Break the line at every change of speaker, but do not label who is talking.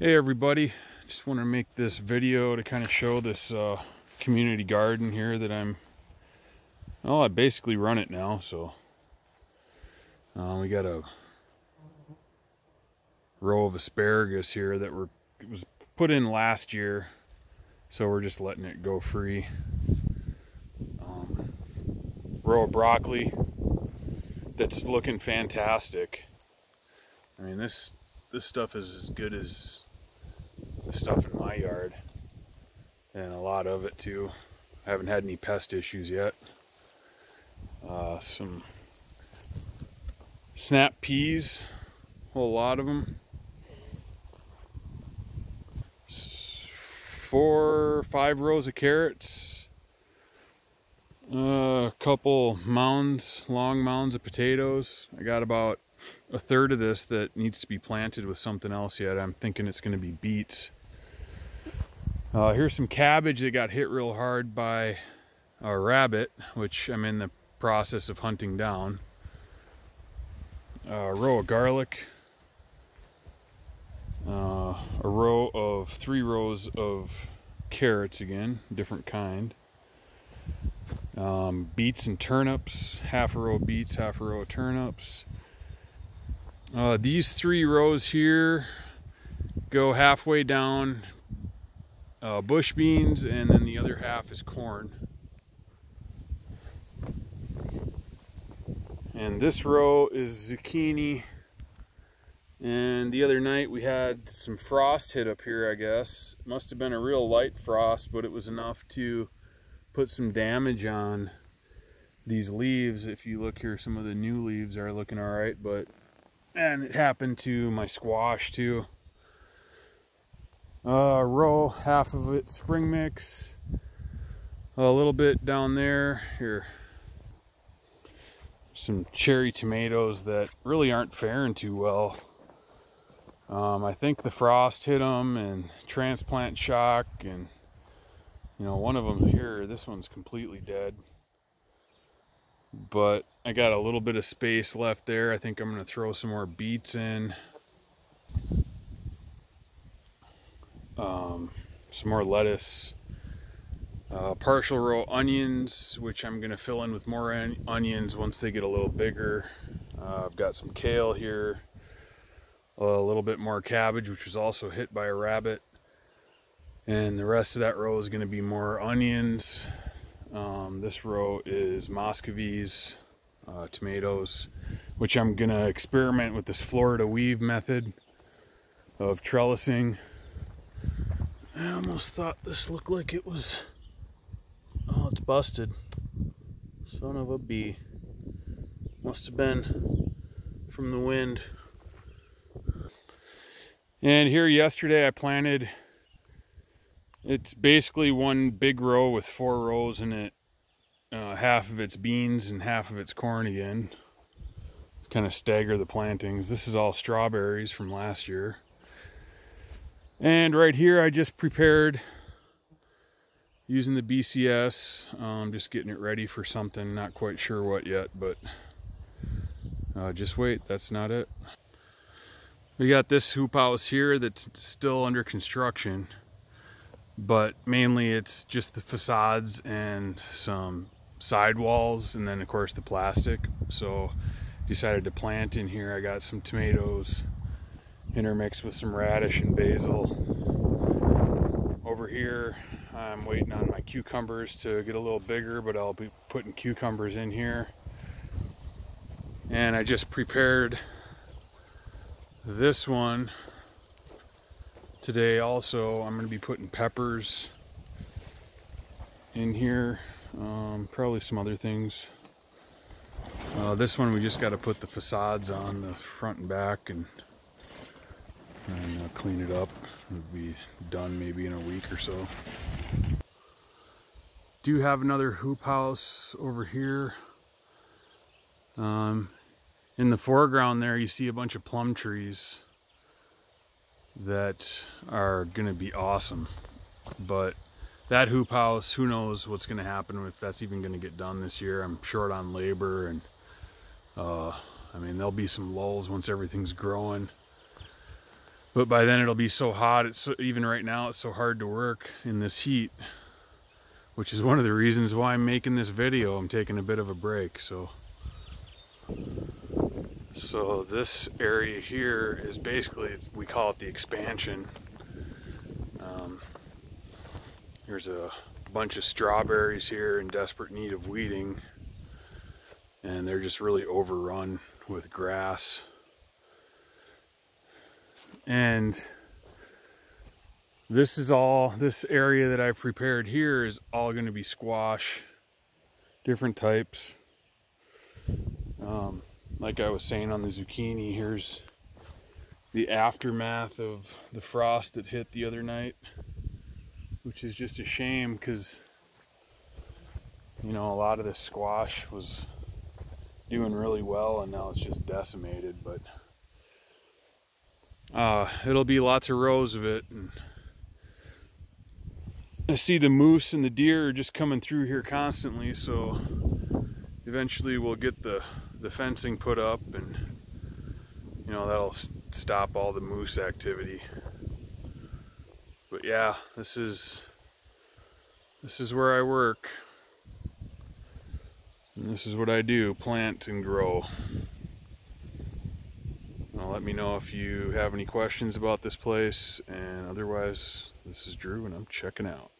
Hey everybody, just want to make this video to kind of show this uh, community garden here that I'm, well I basically run it now, so uh, we got a row of asparagus here that were was put in last year, so we're just letting it go free. Um, row of broccoli that's looking fantastic. I mean this this stuff is as good as the stuff in my yard and a lot of it too. I haven't had any pest issues yet. Uh, some snap peas, a whole lot of them. Four, five rows of carrots. Uh, a couple mounds, long mounds of potatoes. I got about a third of this that needs to be planted with something else yet. I'm thinking it's going to be beets. Uh, here's some cabbage that got hit real hard by a rabbit, which I'm in the process of hunting down. Uh, a row of garlic. Uh, a row of three rows of carrots again, different kind. Um, beets and turnips, half a row of beets, half a row of turnips. Uh, these three rows here go halfway down uh, bush beans and then the other half is corn. And this row is zucchini. And the other night we had some frost hit up here, I guess. Must have been a real light frost, but it was enough to put some damage on these leaves. If you look here, some of the new leaves are looking all right, but, and it happened to my squash too uh, row, half of it spring mix, a little bit down there here. Some cherry tomatoes that really aren't faring too well. Um, I think the frost hit them and transplant shock and you know one of them here this one's completely dead but I got a little bit of space left there I think I'm gonna throw some more beets in um, some more lettuce, uh, partial row onions, which I'm going to fill in with more onions once they get a little bigger. Uh, I've got some kale here, a little bit more cabbage, which was also hit by a rabbit. And the rest of that row is going to be more onions. Um, this row is Muscovies, uh, tomatoes, which I'm going to experiment with this Florida weave method of trellising. I almost thought this looked like it was... Oh, it's busted. Son of a bee. Must have been from the wind. And here yesterday I planted... It's basically one big row with four rows in it. Uh, half of it's beans and half of it's corn again. Kind of stagger the plantings. This is all strawberries from last year. And right here, I just prepared using the BCS. Um, just getting it ready for something. Not quite sure what yet, but uh, just wait. That's not it. We got this hoop house here that's still under construction, but mainly it's just the facades and some sidewalls, and then of course the plastic. So decided to plant in here. I got some tomatoes, intermixed with some radish and basil. Over here, I'm waiting on my cucumbers to get a little bigger, but I'll be putting cucumbers in here. And I just prepared this one today also. I'm going to be putting peppers in here, um, probably some other things. Uh, this one we just got to put the facades on the front and back and and uh, clean it up. It'll be done maybe in a week or so. Do have another hoop house over here. Um, in the foreground there you see a bunch of plum trees that are gonna be awesome. But that hoop house, who knows what's gonna happen if that's even gonna get done this year. I'm short on labor and uh, I mean there'll be some lulls once everything's growing. But by then it'll be so hot, it's so, even right now it's so hard to work in this heat, which is one of the reasons why I'm making this video. I'm taking a bit of a break, so. So this area here is basically, we call it the expansion. Um, there's a bunch of strawberries here in desperate need of weeding and they're just really overrun with grass. And this is all, this area that I've prepared here is all going to be squash, different types. Um, like I was saying on the zucchini, here's the aftermath of the frost that hit the other night, which is just a shame because, you know, a lot of the squash was doing really well and now it's just decimated, but uh, it'll be lots of rows of it. And I see the moose and the deer are just coming through here constantly, so eventually we'll get the the fencing put up and you know that'll stop all the moose activity. But yeah this is this is where I work. And this is what I do plant and grow let me know if you have any questions about this place and otherwise this is Drew and I'm checking out